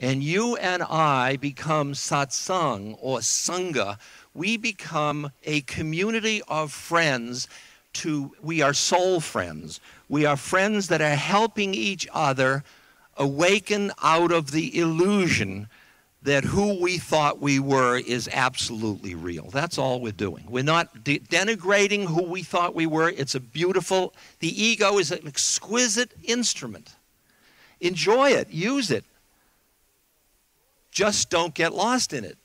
and you and I become satsang or sangha, we become a community of friends to we are soul friends. We are friends that are helping each other awaken out of the illusion that who we thought we were is absolutely real. That's all we're doing. We're not de- denigrating who we thought we were. It's a beautiful, the ego is an exquisite instrument. Enjoy it, use it. Just don't get lost in it.